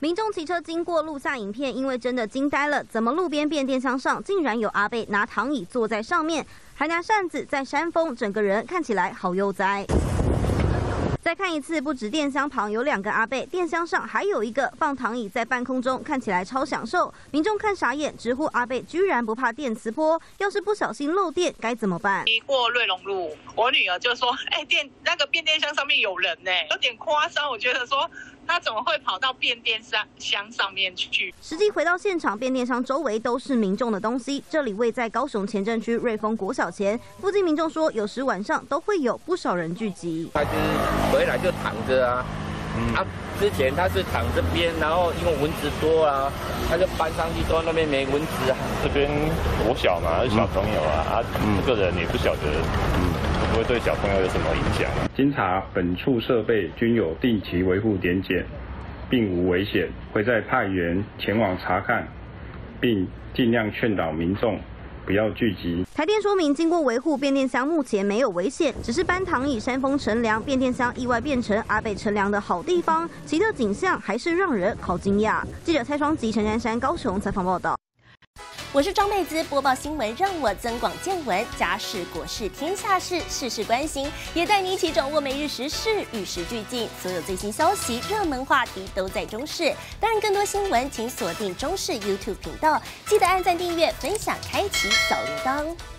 民众骑车经过录下影片，因为真的惊呆了，怎么路边变电箱上竟然有阿贝拿躺椅坐在上面，还拿扇子在扇风，整个人看起来好悠哉。再看一次，不止电箱旁有两个阿贝，电箱上还有一个放躺椅在半空中，看起来超享受。民众看傻眼，直呼阿贝居然不怕电磁波，要是不小心漏电该怎么办？骑过瑞龙路，我女儿就说：“哎，电那个变电箱上面有人呢，有点夸张。”我觉得说。他怎么会跑到变电箱箱上面去？实际回到现场，变电箱周围都是民众的东西。这里位在高雄前镇区瑞丰国小前，附近民众说，有时晚上都会有不少人聚集。回来就躺着啊，啊，之前他是躺这边，然后因为蚊子多啊，他就搬上去说那边没蚊子啊。这边我小嘛，是小朋友啊，啊，这个人也不晓得，嗯。会对小朋友有什么影响？经查，本处设备均有定期维护点检，并无危险，会在派员前往查看，并尽量劝导民众不要聚集。台电说明，经过维护，变电箱目前没有危险，只是搬躺椅山峰乘凉，变电箱意外变成阿北乘凉的好地方，奇特景象还是让人好惊讶。记者蔡双吉、陈珊珊高雄采访报道。我是张妹子，播报新闻让我增广见闻，家事国事天下事，事事关心，也带你一起掌握每日时事，与时俱进，所有最新消息、热门话题都在中视。当然，更多新闻请锁定中视 YouTube 频道，记得按赞、订阅、分享、开启小铃铛。